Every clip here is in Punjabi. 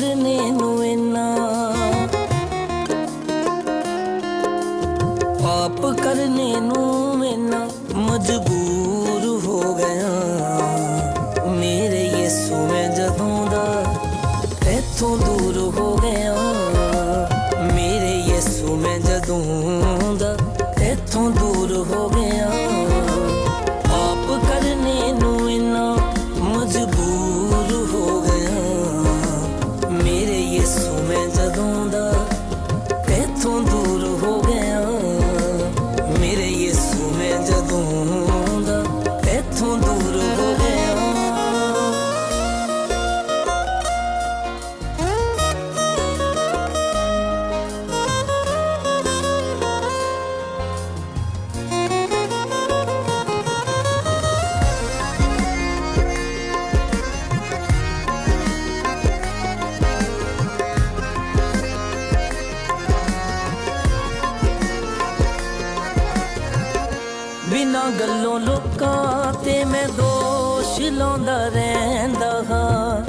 ਮੈਨੂੰ ਇਨਾ। ਆਪ ਕਰਨੇ ਨੂੰ ਮੈਨਾ ਮਜਬੂਰ ਹੋ ਗਿਆ। ਮੇਰੇ ਯਿਸੂ ਮੈਂ ਜਦੋਂ ਦਾ ਇਥੋਂ ਦੂਰ ਹੋ ਗਿਆ। ਮੇਰੇ ਯਿਸੂ ਮੈਂ ਜਦੋਂ ਦਾ ਇਥੋਂ ਦੂਰ ਹੋ ਗਿਆ। ਬਿਨਾਂ ਗੱਲੋਂ ਲੋਕਾਂ ਤੇ ਮੈਂ ਦੋਸ਼ ਲਾਉਂਦਾ ਰਹਿੰਦਾ ਹਾਂ?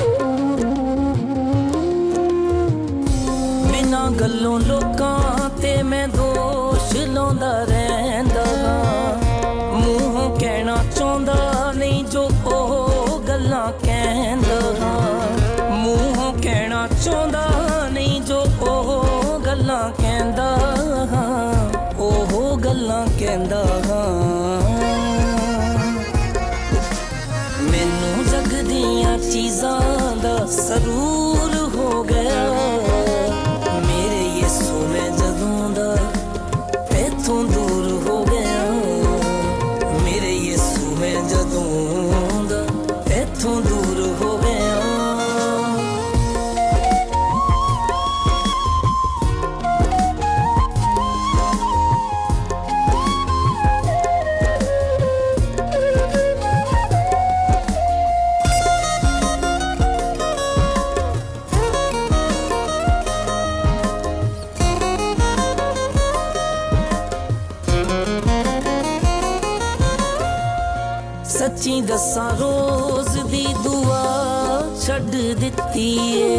ਬਿਨਾਂ ਗੱਲੋਂ ਲੋਕਾਂ ਤੇ ਮੈਂ ਦੋਸ਼ ਲਾਉਂਦਾ ਰਹਿੰਦਾ ਚੀਜ਼ਾਂ ਦਾ ਸਰੂਰ ਹੋ ਗਿਆ। ਮੇਰੇ ਯਿਸੂ ਮੈਂ ਜਦੋਂ ਦਾ ਇਥੋਂ ਦੂਰ ਹੋ ਗਿਆ। ਮੇਰੇ ਯਿਸੂ ਮੈਂ ਜਦੋਂ ਦਾ ਇਥੋਂ ਦੂਰ ਹੋ ਸੱਚੀ ਦੱਸਾਂ, ਰੋਜ਼ ਦੀ ਦੁਆ ਛੱਡ ਦਿੱਤੀ ਏ।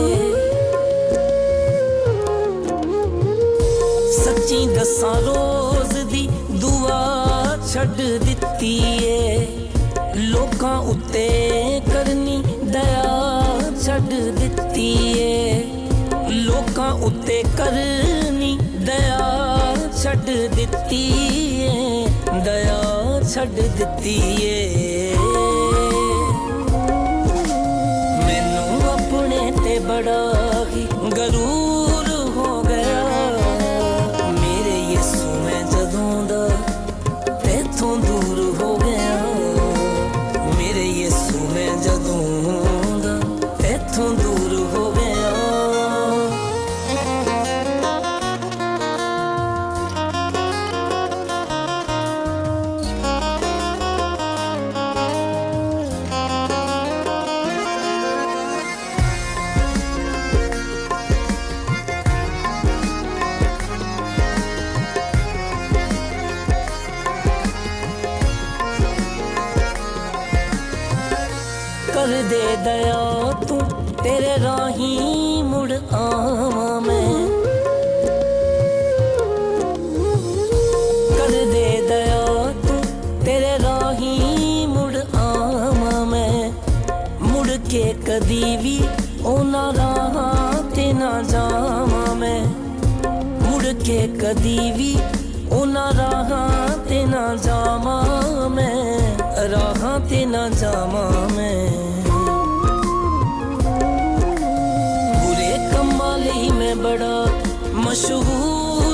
ਸੱਚੀ ਦੱਸਾਂ, ਰੋਜ਼ ਦੀ ਦੁਆ ਛੱਡ ਦਿੱਤੀ ਏ। ਲੋਕਾਂ ਉੱਤੇ ਕਰਨੀ ਦਇਆ ਛੱਡ ਦਿੱਤੀ ਏ। ਲੋਕਾਂ ਉੱਤੇ ਕਰਨੀ ਦਇਆ ਛੱਡ ਦਿੱਤੀ ਏ। ਦਇਆ ਛੱਡ ਦਿੱਤੀ ਏ। दे दया तू, तेरे राही मुड़ आवा मैं। कर दे दया तू, तेरे राही मुड़ आवा मैं। मुड़ के कदी भी ओ रहा ते ना जावा मैं। मुड़ के कदी भी ओ रहा ते ना जावा मैं। रहा ते ना जावा मैं। ਬੜਾ ਮਸ਼ਹੂਰ